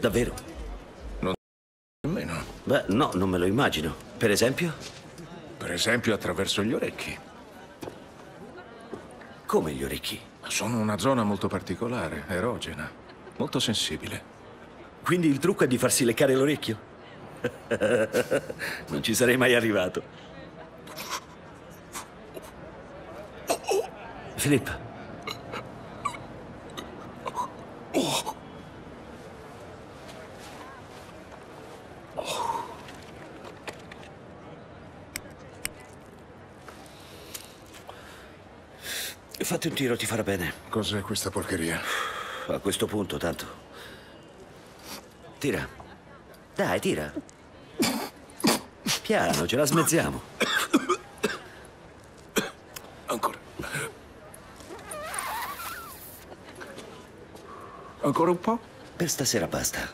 Davvero? Nemmeno. Beh, no, non me lo immagino. Per esempio? Per esempio attraverso gli orecchi. Come gli orecchi? Sono una zona molto particolare, erogena, molto sensibile. Quindi il trucco è di farsi leccare l'orecchio? non ci sarei mai arrivato. Filippo. Fatti un tiro, ti farà bene. Cos'è questa porcheria? A questo punto, tanto. Tira. Dai, tira. Piano, ce la smezziamo. Ancora. Ancora un po'? Per stasera basta.